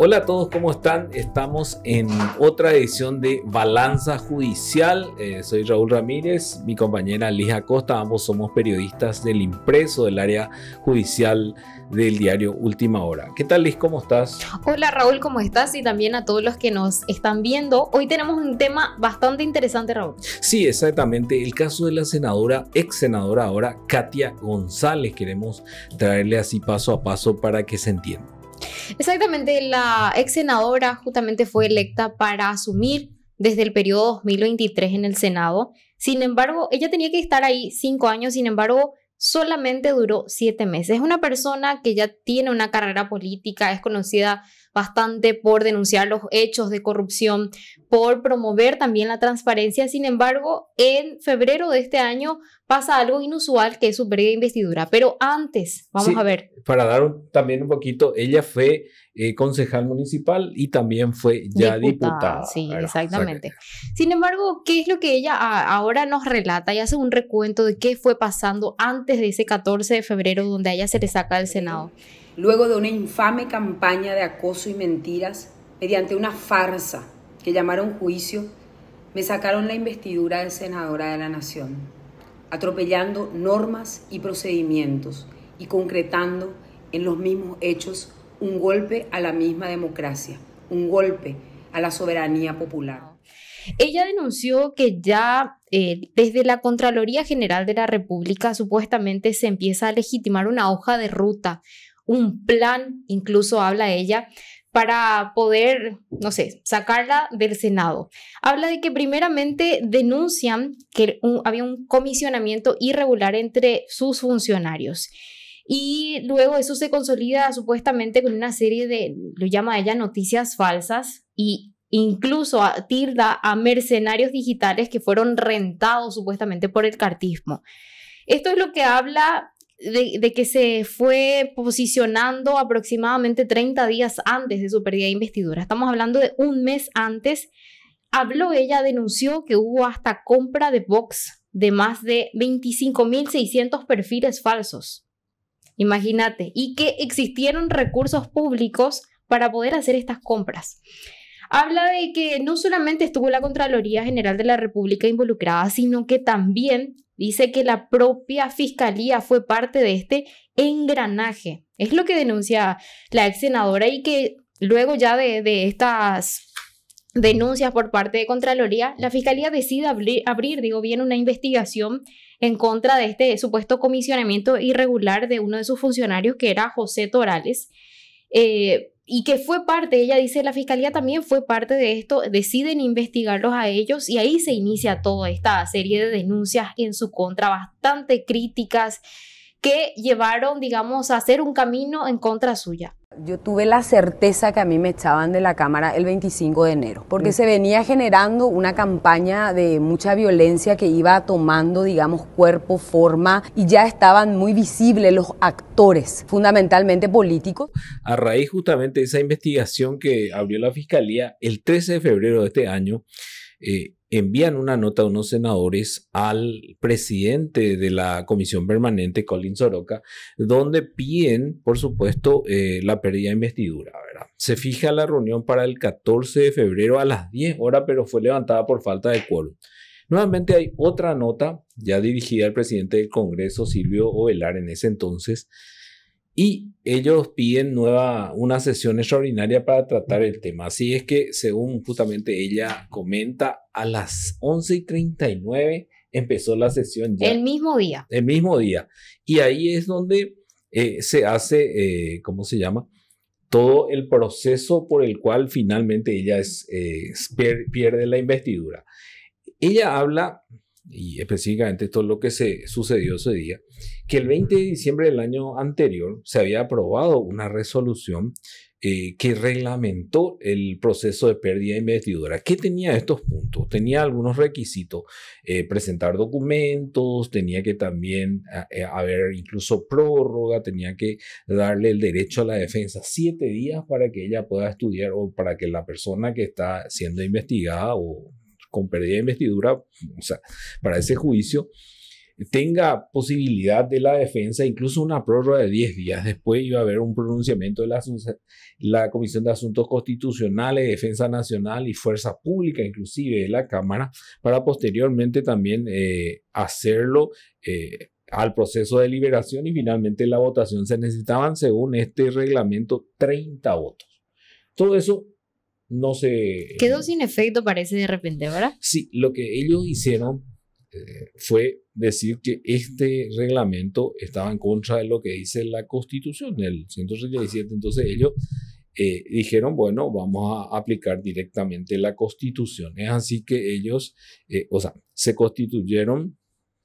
Hola a todos, ¿cómo están? Estamos en otra edición de Balanza Judicial. Eh, soy Raúl Ramírez, mi compañera Lija Costa, ambos somos periodistas del impreso del área judicial del diario Última Hora. ¿Qué tal Liz? ¿Cómo estás? Hola Raúl, ¿cómo estás? Y también a todos los que nos están viendo. Hoy tenemos un tema bastante interesante, Raúl. Sí, exactamente. El caso de la senadora, ex senadora ahora, Katia González. Queremos traerle así paso a paso para que se entienda. Exactamente, la ex senadora justamente fue electa para asumir desde el periodo 2023 en el Senado. Sin embargo, ella tenía que estar ahí cinco años, sin embargo, solamente duró siete meses. Es una persona que ya tiene una carrera política, es conocida bastante por denunciar los hechos de corrupción, por promover también la transparencia. Sin embargo, en febrero de este año pasa algo inusual que es su breve investidura. Pero antes, vamos a ver. Para dar también un poquito, ella fue eh, concejal municipal y también fue ya diputada. sí, exactamente. Sin embargo, ¿qué es lo que ella ahora nos relata y hace un recuento de qué fue pasando antes de ese 14 de febrero donde a ella se le saca del Senado? Luego de una infame campaña de acoso y mentiras, mediante una farsa que llamaron juicio, me sacaron la investidura de senadora de la Nación, atropellando normas y procedimientos y concretando en los mismos hechos un golpe a la misma democracia, un golpe a la soberanía popular. Ella denunció que ya eh, desde la Contraloría General de la República supuestamente se empieza a legitimar una hoja de ruta un plan, incluso habla ella, para poder, no sé, sacarla del Senado. Habla de que primeramente denuncian que había un comisionamiento irregular entre sus funcionarios. Y luego eso se consolida supuestamente con una serie de, lo llama ella, noticias falsas y incluso tilda a mercenarios digitales que fueron rentados supuestamente por el cartismo. Esto es lo que habla de, que se fue posicionando aproximadamente 30 días antes de su pérdida de investidura. Estamos hablando de un mes antes. Habló ella, denunció que hubo hasta compra de Vox de más de 25.600 perfiles falsos. Imagínate, y que existieron recursos públicos para poder hacer estas compras. Habla de que no solamente estuvo la Contraloría General de la República involucrada, sino que también Dice que la propia fiscalía fue parte de este engranaje. Es lo que denuncia la ex senadora y que luego ya de, estas denuncias por parte de Contraloría, la fiscalía decide abrir, digo bien, una investigación en contra de este supuesto comisionamiento irregular de uno de sus funcionarios, que era José Torales. Eh, y que fue parte, ella dice, la fiscalía también fue parte de esto, deciden investigarlos a ellos y ahí se inicia toda esta serie de denuncias en su contra, bastante críticas que llevaron, digamos, a hacer un camino en contra suya. Yo tuve la certeza que a mí me echaban de la Cámara el 25 de enero, porque mm. se venía generando una campaña de mucha violencia que iba tomando, digamos, cuerpo, forma, y ya estaban muy visibles los actores, fundamentalmente políticos. A raíz justamente de esa investigación que abrió la Fiscalía el 13 de febrero de este año, eh, envían una nota a unos senadores al presidente de la comisión permanente, Colin Soroka, donde piden, por supuesto, eh, la pérdida de investidura. Se fija la reunión para el 14 de febrero a las 10 horas, pero fue levantada por falta de quórum. Nuevamente hay otra nota, ya dirigida al presidente del Congreso, Silvio Ovelar, en ese entonces, y ellos piden nueva, una sesión extraordinaria para tratar el tema. Así es que, según justamente ella comenta, a las 11 y 39 empezó la sesión ya. El mismo día. El mismo día. Y ahí es donde eh, se hace, eh, ¿cómo se llama? Todo el proceso por el cual finalmente ella es, eh, pierde la investidura. Ella habla y específicamente esto es lo que se sucedió ese día, que el 20 de diciembre del año anterior se había aprobado una resolución eh, que reglamentó el proceso de pérdida de investidura. ¿Qué tenía estos puntos? Tenía algunos requisitos, eh, presentar documentos, tenía que también eh, haber incluso prórroga, tenía que darle el derecho a la defensa siete días para que ella pueda estudiar o para que la persona que está siendo investigada o con pérdida de investidura, o sea, para ese juicio, tenga posibilidad de la defensa, incluso una prórroga de 10 días. Después iba a haber un pronunciamiento de la, Comisión de Asuntos Constitucionales, Defensa Nacional y Fuerza Pública, inclusive de la Cámara, para posteriormente también eh, hacerlo. Eh, al proceso de liberación y finalmente la votación. Se necesitaban, según este reglamento, 30 votos. Todo eso no se... Quedó sin efecto, parece de repente, ¿verdad? Sí, lo que ellos hicieron eh, fue decir que este reglamento estaba en contra de lo que dice la Constitución, el 137. Entonces ellos eh, dijeron, bueno, vamos a aplicar directamente la Constitución. Es así que ellos, eh, o sea, se constituyeron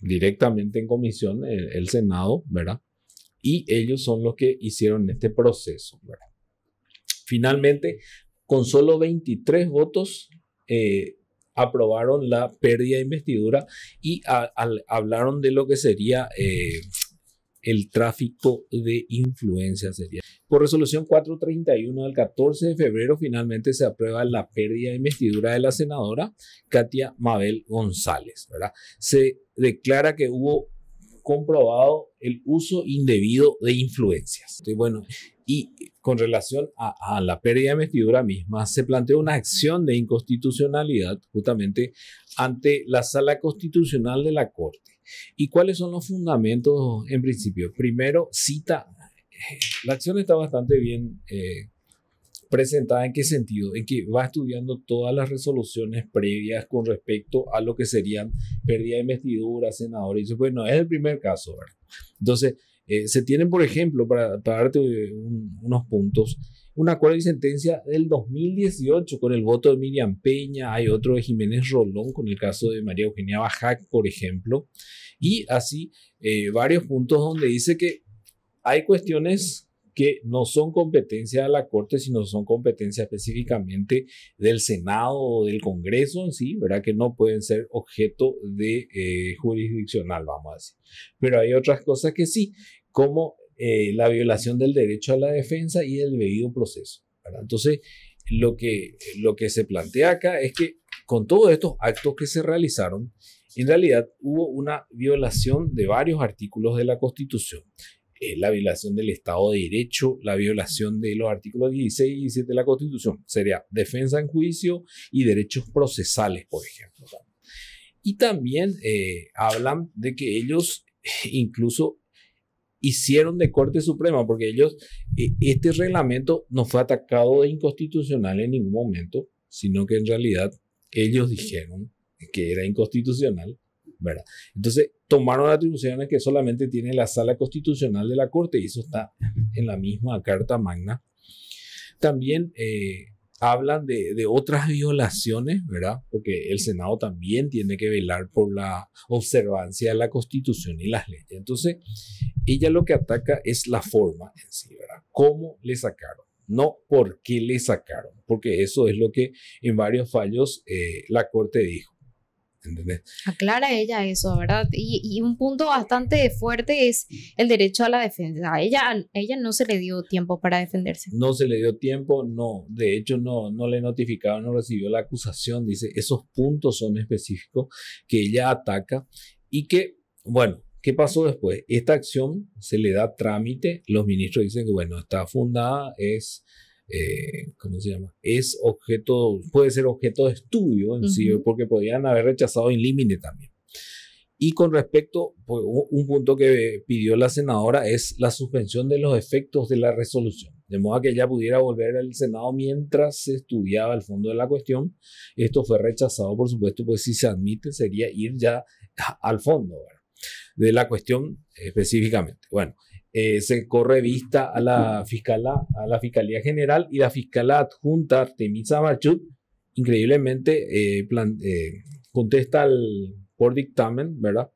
directamente en comisión, el, Senado, ¿verdad? Y ellos son los que hicieron este proceso, ¿verdad? Finalmente, con solo 23 votos, eh, aprobaron la pérdida de investidura y hablaron de lo que sería eh, el tráfico de influencia. Sería. Por resolución 431 del 14 de febrero, finalmente se aprueba la pérdida de investidura de la senadora Katia Mabel González. Se declara que hubo comprobado el uso indebido de influencias. bueno, y con relación a, la pérdida de investidura misma, se planteó una acción de inconstitucionalidad justamente ante la sala constitucional de la Corte. ¿Y cuáles son los fundamentos en principio? Primero, cita, la acción está bastante bien eh, presentada. ¿En qué sentido? En que va estudiando todas las resoluciones previas con respecto a lo que serían pérdida de investidura, senadores. Y dice, bueno, es el primer caso, ¿verdad? Entonces, eh, se tienen, por ejemplo, para, darte unos puntos, un acuerdo y sentencia del 2018 con el voto de Miriam Peña, hay otro de Jiménez Rolón con el caso de María Eugenia Bajac, por ejemplo, y así eh, varios puntos donde dice que hay cuestiones que no son competencia de la Corte, sino son competencia específicamente del Senado o del Congreso en sí, ¿verdad? Que no pueden ser objeto de eh, jurisdiccional, vamos a decir. Pero hay otras cosas que sí, como eh, la violación del derecho a la defensa y del debido proceso. Entonces, lo que, lo que se plantea acá es que con todos estos actos que se realizaron, en realidad hubo una violación de varios artículos de la Constitución. Eh, la violación del Estado de Derecho, la violación de los artículos 16 y 17 de la Constitución. Sería defensa en juicio y derechos procesales, por ejemplo. Y también eh, hablan de que ellos incluso hicieron de Corte Suprema, porque ellos, e, este reglamento no fue atacado de inconstitucional en ningún momento, sino que en realidad ellos dijeron que era inconstitucional, ¿verdad? Entonces tomaron atribuciones que solamente tiene la sala constitucional de la Corte y eso está en la misma Carta Magna. También eh, hablan de, de, otras violaciones, ¿verdad? Porque el Senado también tiene que velar por la observancia de la Constitución y las leyes. Entonces, ella lo que ataca es la forma en sí, ¿verdad? ¿Cómo le sacaron? No por qué le sacaron, porque eso es lo que en varios fallos eh, la Corte dijo. Aclara ella eso, ¿verdad? Y, un punto bastante fuerte es el derecho a la defensa. A ella, ella no se le dio tiempo para defenderse. No se le dio tiempo, no. De hecho, no, no le notificaron, no recibió la acusación. Dice, esos puntos son específicos que ella ataca y que, bueno, ¿Qué pasó después? Esta acción se le da trámite, los ministros dicen que, bueno, está fundada, es eh, ¿cómo se llama? Es objeto, puede ser objeto de estudio en sí, porque podrían haber rechazado in limine también. Y con respecto, pues, un punto que pidió la senadora es la suspensión de los efectos de la resolución, de modo que ella pudiera volver al Senado mientras se estudiaba el fondo de la cuestión. Esto fue rechazado, por supuesto, pues si se admite sería ir ya al fondo de la cuestión específicamente. Bueno, eh, se corre vista a la, fiscala, a la Fiscalía General y la fiscal adjunta Artemisa Marchut, increíblemente, eh, eh, contesta por dictamen, ¿verdad?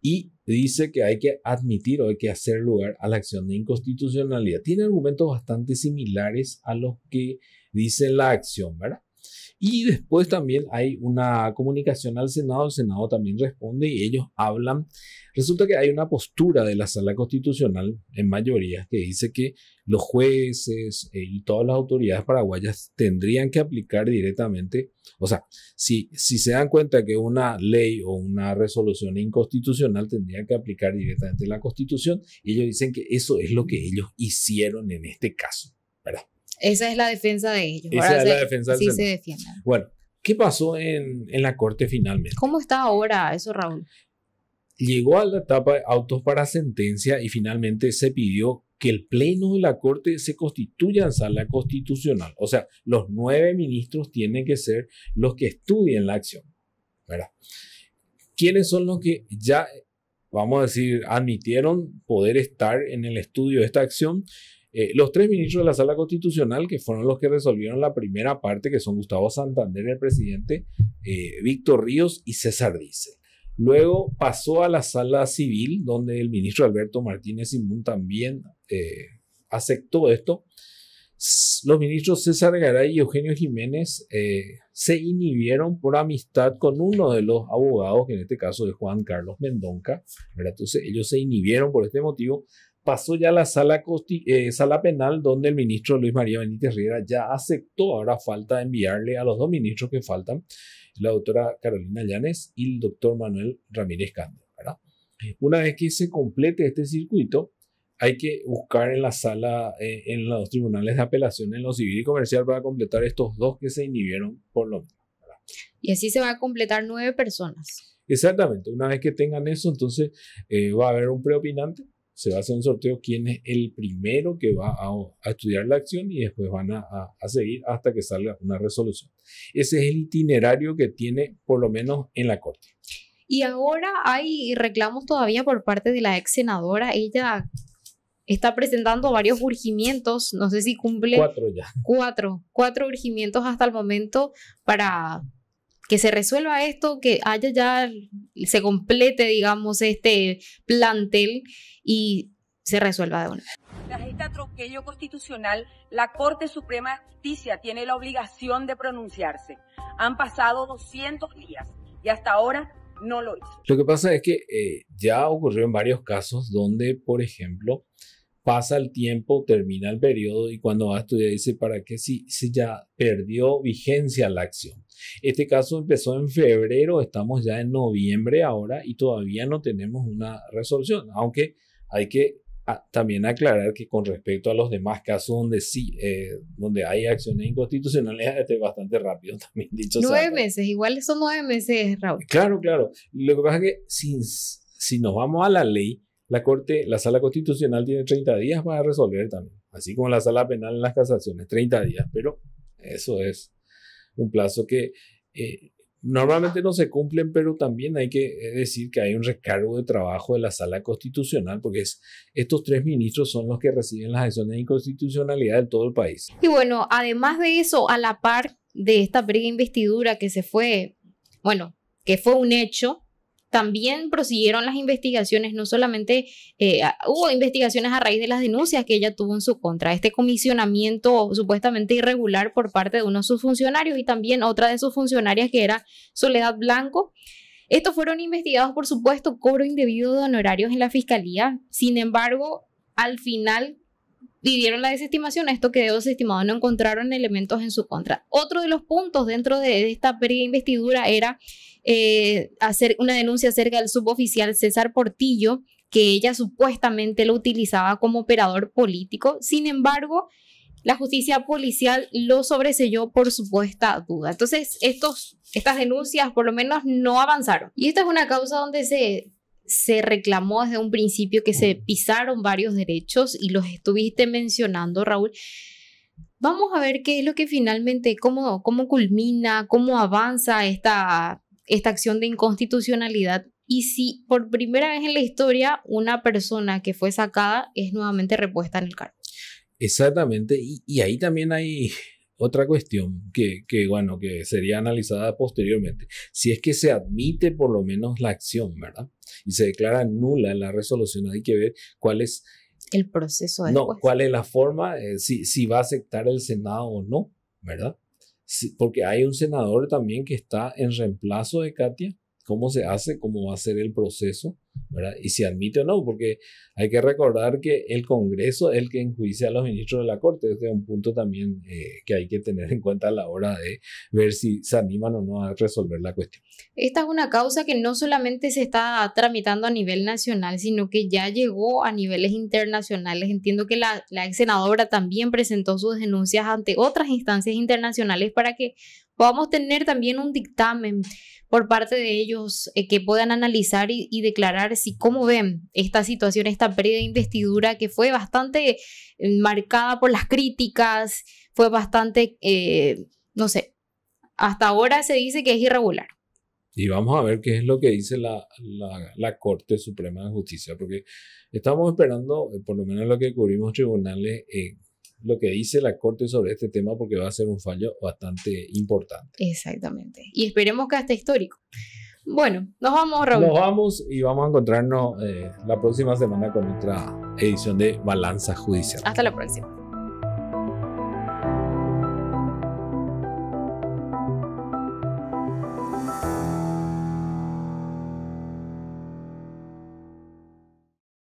Y dice que hay que admitir o hay que hacer lugar a la acción de inconstitucionalidad. Tiene argumentos bastante similares a los que dice la acción, ¿verdad? Y después también hay una comunicación al Senado, el Senado también responde y ellos hablan. Resulta que hay una postura de la sala constitucional en mayoría que dice que los jueces eh, y todas las autoridades paraguayas tendrían que aplicar directamente, o sea, si, si se dan cuenta que una ley o una resolución inconstitucional tendría que aplicar directamente la constitución, ellos dicen que eso es lo que ellos hicieron en este caso, ¿verdad? Esa es la defensa de ellos. Esa es la defensa del Sí se defienden. Bueno, ¿qué pasó en, en la corte finalmente? ¿Cómo está ahora eso, Raúl? llegó a la etapa de autos para sentencia y finalmente se pidió que el pleno de la corte se constituya en sala constitucional. O sea, los nueve ministros tienen que ser los que estudien la acción. ¿verdad? ¿Quiénes son los que ya, vamos a decir, admitieron poder estar en el estudio de esta acción? Eh, los tres ministros de la sala constitucional, que fueron los que resolvieron la primera parte, que son Gustavo Santander, el presidente, eh, Víctor Ríos y César Dice. Luego pasó a la sala civil, donde el ministro Alberto Martínez Simón también eh, aceptó esto. Los ministros César Garay y Eugenio Jiménez se inhibieron por amistad con uno de los abogados, que en este caso es Juan Carlos Mendonca. Entonces ellos se inhibieron por este motivo. Pasó ya a la sala, eh, sala penal, donde el ministro Luis María Benítez Riera ya aceptó. Ahora falta enviarle a los dos ministros que faltan la doctora Carolina Llanes y el doctor Manuel Ramírez. ¿verdad? Una vez que se complete este circuito, hay que buscar en la sala, eh, en los tribunales de apelación, en lo civil y comercial, para completar estos dos que se inhibieron por lo menos. ¿verdad? Y así se va a completar nueve personas. Exactamente, una vez que tengan eso, entonces eh, va a haber un preopinante, se va a hacer un sorteo quién es el primero que va a, a estudiar la acción y después van a, a, a, seguir hasta que salga una resolución. Ese es el itinerario que tiene por lo menos en la Corte. Y ahora hay reclamos todavía por parte de la ex senadora. Ella está presentando varios urgimientos, no sé si cumple cuatro ya. Cuatro, cuatro urgimientos hasta el momento para que se resuelva esto, que haya ya, se complete, digamos, este plantel y se resuelva de una vez. Tras este atropello constitucional, la Corte Suprema de Justicia tiene la obligación de pronunciarse. Han pasado 200 días y hasta ahora no lo hizo. Lo que pasa es que eh, ya ocurrió en varios casos donde, por ejemplo, pasa el tiempo, termina el periodo y cuando va a estudiar dice para qué si, si ya perdió vigencia la acción. Este caso empezó en febrero, estamos ya en noviembre ahora y todavía no tenemos una resolución, aunque hay que a, también aclarar que con respecto a los demás casos donde sí, eh, donde hay acciones inconstitucionales, este es bastante rápido también dicho. Nueve meses, igual son nueve meses, Raúl. Claro, claro. Lo que pasa es que si, si nos vamos a la ley, la Corte, la Sala Constitucional tiene 30 días para resolver también, así como la Sala Penal en las casaciones, 30 días, pero eso es un plazo que eh, normalmente no se cumplen, pero también hay que decir que hay un recargo de trabajo de la Sala Constitucional, porque es, estos tres ministros son los que reciben las acciones de inconstitucionalidad de todo el país. Y bueno, además de eso, a la par de esta breve investidura que se fue, bueno, que fue un hecho, también prosiguieron las investigaciones, no solamente eh, hubo investigaciones a raíz de las denuncias que ella tuvo en su contra, este comisionamiento supuestamente irregular por parte de uno de sus funcionarios y también otra de sus funcionarias que era Soledad Blanco. Estos fueron investigados por supuesto cobro indebido de honorarios en la fiscalía, sin embargo, al final pidieron la desestimación, esto quedó desestimado, no encontraron elementos en su contra. Otro de los puntos dentro de esta investidura era eh, hacer una denuncia acerca del suboficial César Portillo, que ella supuestamente lo utilizaba como operador político. Sin embargo, la justicia policial lo sobreselló por supuesta duda. Entonces, estos, estas denuncias por lo menos no avanzaron. Y esta es una causa donde se, se reclamó desde un principio que se pisaron varios derechos y los estuviste mencionando, Raúl. Vamos a ver qué es lo que finalmente, cómo, cómo culmina, cómo avanza esta, esta acción de inconstitucionalidad y si por primera vez en la historia una persona que fue sacada es nuevamente repuesta en el cargo. Exactamente, y, ahí también hay otra cuestión que, que, bueno, que sería analizada posteriormente. Si es que se admite por lo menos la acción, ¿verdad? Y se declara nula la resolución, hay que ver cuál es... El proceso. No, cuál es la forma, eh, si, si va a aceptar el Senado o no, ¿verdad? porque hay un senador también que está en reemplazo de Katia cómo se hace, cómo va a ser el proceso, ¿verdad? Y si admite o no, porque hay que recordar que el Congreso es el que enjuicia a los ministros de la Corte. Este es un punto también eh, que hay que tener en cuenta a la hora de ver si se animan o no a resolver la cuestión. Esta es una causa que no solamente se está tramitando a nivel nacional, sino que ya llegó a niveles internacionales. Entiendo que la, la ex senadora también presentó sus denuncias ante otras instancias internacionales para que podamos tener también un dictamen por parte de ellos eh, que puedan analizar y, declarar si cómo ven esta situación, esta pérdida de investidura que fue bastante eh, marcada por las críticas, fue bastante, eh, no sé, hasta ahora se dice que es irregular. Y vamos a ver qué es lo que dice la, la, la, Corte Suprema de Justicia, porque estamos esperando, por lo menos lo que cubrimos tribunales, lo que dice la Corte sobre este tema porque va a ser un fallo bastante importante. Exactamente. Y esperemos que esté histórico. Bueno, nos vamos, Raúl. Nos vamos y vamos a encontrarnos eh, la próxima semana con otra edición de Balanza Judicial. Hasta la próxima.